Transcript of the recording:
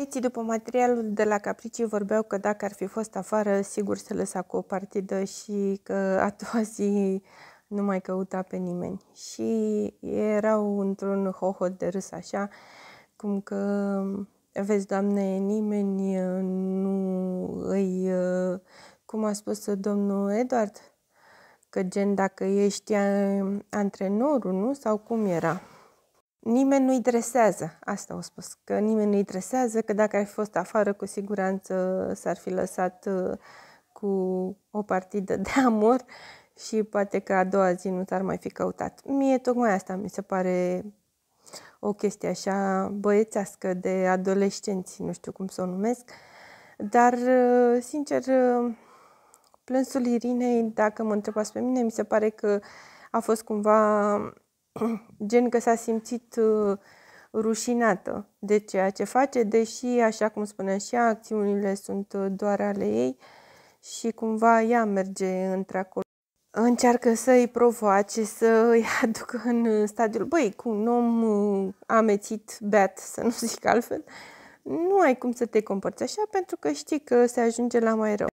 Băieții, după materialul de la Capricii, vorbeau că dacă ar fi fost afară, sigur se lăsa cu o partidă și că a doua zi nu mai căuta pe nimeni. Și erau într-un hohot de râs așa, cum că, vezi, Doamne, nimeni nu îi, cum a spus domnul Eduard, că gen dacă ești antrenorul, nu? Sau cum era? Nimeni nu-i dresează. Asta au spus, că nimeni nu-i dresează, că dacă ar fi fost afară, cu siguranță s-ar fi lăsat uh, cu o partidă de amor și poate că a doua zi nu s-ar mai fi căutat. Mie tocmai asta mi se pare o chestie așa băiețească de adolescenți, nu știu cum să o numesc, dar, uh, sincer, uh, plânsul Irinei, dacă mă întrebați pe mine, mi se pare că a fost cumva gen că s-a simțit uh, rușinată de ceea ce face, deși, așa cum spunea și ea, acțiunile sunt uh, doar ale ei și cumva ea merge într-acolo. Încearcă să îi provoace, să îi aducă în stadiul, băi, cu un om uh, amețit, beat, să nu zic altfel, nu ai cum să te comporți așa pentru că știi că se ajunge la mai rău.